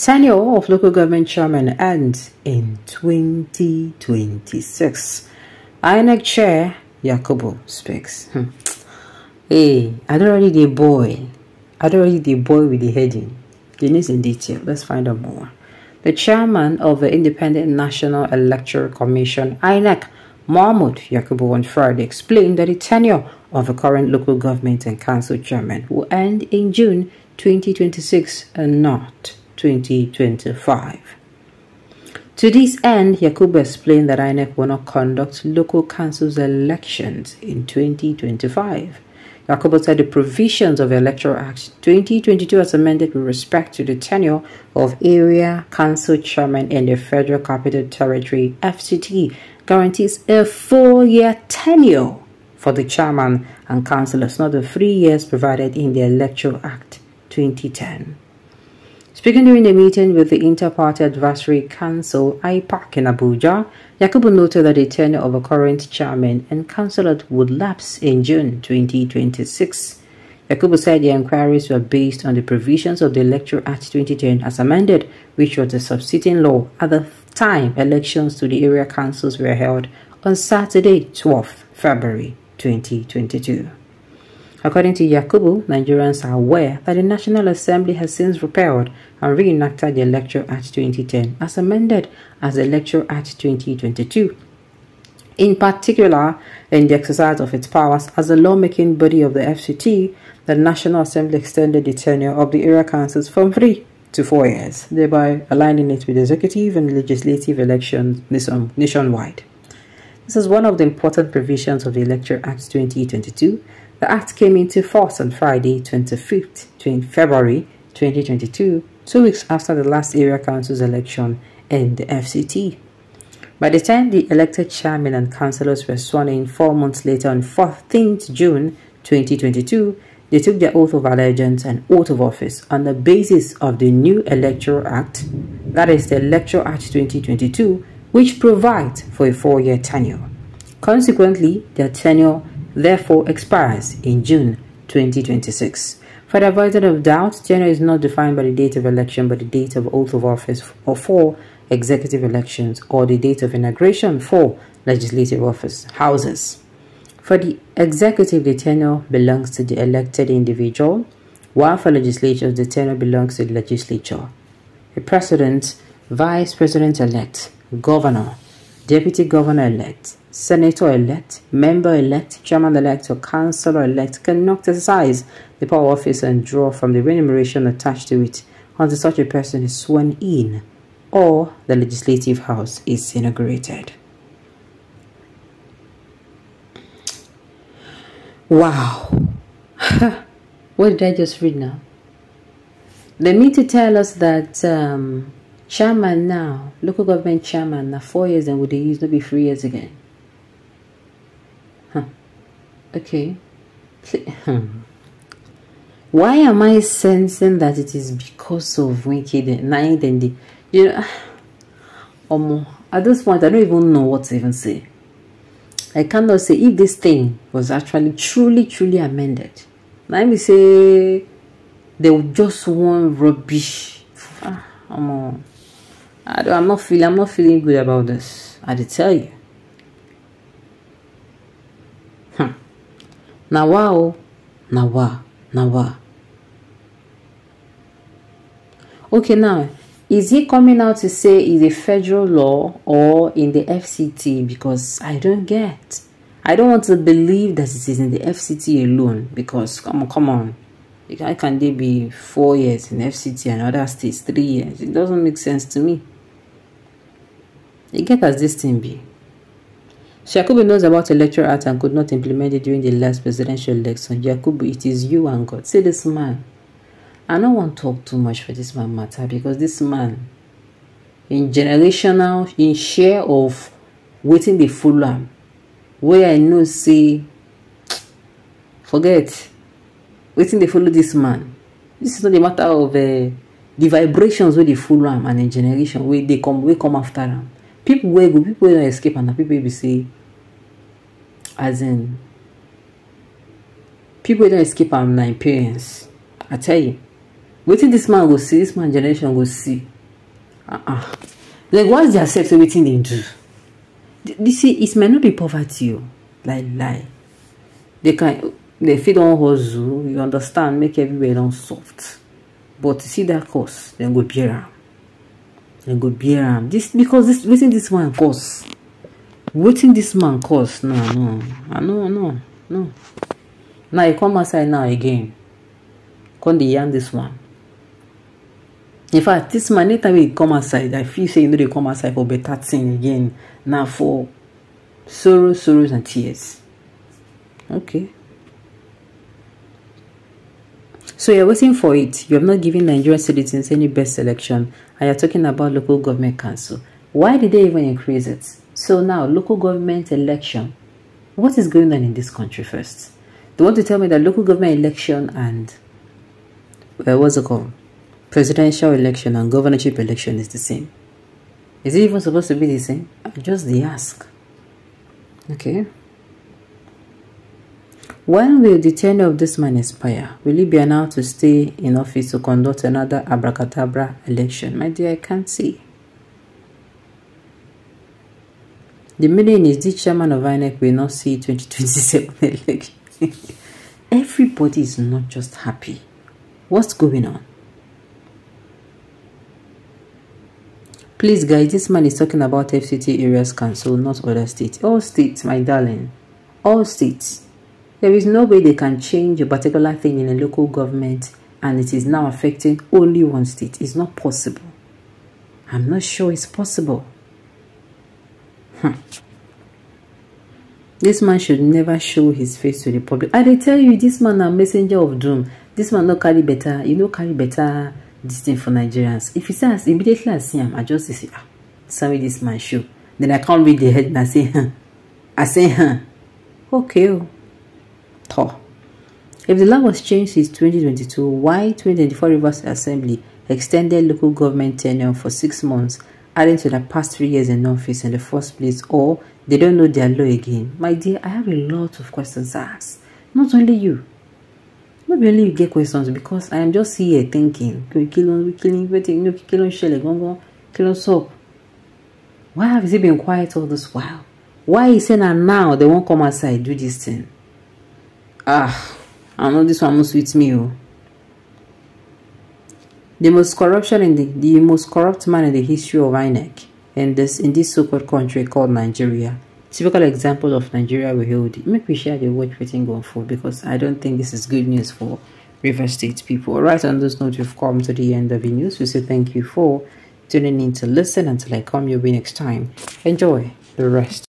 Tenure of local government chairman ends in 2026. INEC chair Yakubu speaks. Hmm. Hey, I don't already the boy. I don't already the boy with the heading. The news in detail. Let's find out more. The chairman of the Independent National Electoral Commission, INEC, Mahmoud Yakubu on Friday explained that the tenure of the current local government and council chairman will end in June 2026 and not 2025. To this end, Yakubu explained that INEC will not conduct local councils elections in 2025. Yakubu said the provisions of Electoral Act 2022 as amended with respect to the tenure of area council chairman in the Federal Capital Territory FCT guarantees a four-year tenure for the chairman and councillors, not the three years provided in the Electoral Act 2010. Speaking during a meeting with the Inter-Party Advisory Council, IPAC in Abuja, Yakubu noted that the tenure of a current chairman and councillor would lapse in June 2026. Yakubu said the inquiries were based on the provisions of the Electoral Act 2010 as amended, which was the substituting law. At the time, elections to the area councils were held on Saturday, 12th February 2022. According to Yakubu, Nigerians are aware that the National Assembly has since repealed and reenacted the Electoral Act 2010 as amended as the Electoral Act 2022. In particular, in the exercise of its powers as the lawmaking body of the FCT, the National Assembly extended the tenure of the area councils from three to four years, thereby aligning it with executive and legislative elections nationwide. This is one of the important provisions of the Electoral Act 2022 the act came into force on Friday, 25th 20 February 2022, two weeks after the last area council's election in the FCT. By the time the elected chairman and councillors were sworn in four months later on 14th June 2022, they took their oath of allegiance and oath of office on the basis of the new Electoral Act, that is the Electoral Act 2022, which provides for a four-year tenure. Consequently, their tenure therefore expires in June 2026. For the avoidance of doubt, tenure is not defined by the date of election but the date of oath of office or for executive elections or the date of inauguration for legislative office houses. For the executive, the tenure belongs to the elected individual, while for legislatures, the tenure belongs to the legislature. The president, vice president-elect, governor, deputy governor-elect, senator-elect, member-elect, chairman-elect, or councillor-elect cannot exercise the power of office and draw from the remuneration attached to it until such a person is sworn in or the legislative house is inaugurated. Wow. what did I just read now? They mean to tell us that um, chairman now, local government chairman, now four years and would they use, not be three years again. Okay. Hmm. Why am I sensing that it is because of wicked night and the you know um, at this point I don't even know what to even say. I cannot say if this thing was actually truly truly amended. Let me say they would just want rubbish. Ah, um, I am not feeling I'm not feeling good about this. I did tell you. Na wa na wa na wa. Okay now is he coming out to say is a federal law or in the fct because i don't get. I don't want to believe that it is in the fct alone because come on come on. How can they be four years in fct and other states three years. It doesn't make sense to me. You get as this thing be Yakubu knows about electoral act and could not implement it during the last presidential election. Yakubu, it is you and God. See this man. I don't want to talk too much for this man matter because this man, in generational, in share of waiting the full arm, where I know say, forget, waiting the follow this man. This is not a matter of uh, the vibrations with the full arm and in generation where they come, we come after them. People will go, people will escape, and the people will say, as in people don't escape am na parents i tell you. Wetin this man go see this man generation go see. Uh-uh. like what's their self wetin they do you see it might not be poverty o like lie. They can they fit don hustle you understand make everywhere don soft. But see that cost dem go bear am. Dem go bear this because this wetin this man cause wetin this man cause no no. I no no no. Now you come outside now again. Come dey yarn this one. In fact this man anytime he come outside i feel say you no dey come outside for better thing again. Na for sorrow sorrows and tears. Okay. So you're waiting for it. You have not given nigerian citizens any best selection. And you're talking about local government council why did they even increase it so now local government election what is going on in this country first they want to tell me that local government election and uh, what's it called presidential election and governorship election is the same. Is it even supposed to be the same? Just the ask. Okay. When will the tenure of this man expire? Will he be allowed to stay in office to conduct another abracadabra election? My dear, I can't see. The meaning is the chairman of INEC will not see 2027 election. Everybody is not just happy. What's going on? Please, guys, this man is talking about FCT areas council, not other states. All states, my darling. All states. There is no way they can change a particular thing in a local government and it is now affecting only one state. It's not possible. I'm not sure it's possible. Hmm. This man should never show his face to the public. I tell you, this man a messenger of doom. This man no carry better, you know carry better this thing for Nigerians. If he says immediately I see him, I just say, ah, sorry, this man show. Then I can't read the head and I say, huh. I say, huh. Okay. Oh. If the law was changed since 2022, why 2024 Rivers Assembly extended local government tenure for six months, adding to the past three years in office in the first place, or they don't know their law again? My dear, I have a lot of questions to ask. Not only you, not really you get questions because I am just here thinking, killing, killing, waiting, killing shell, gongo, killing soap. Why have he been quiet all this while? Why is saying that now they won't come outside do this thing? Ah, I know this one must with me. Oh. The most corruption in the the most corrupt man in the history of INEC in this in this so-called country called Nigeria typical example of Nigeria we hold. Make we share the watch waiting going for because I don't think this is good news for River State people. Right on this note, we've come to the end of the news. We say thank you for tuning in to listen until I come your way next time. Enjoy the rest.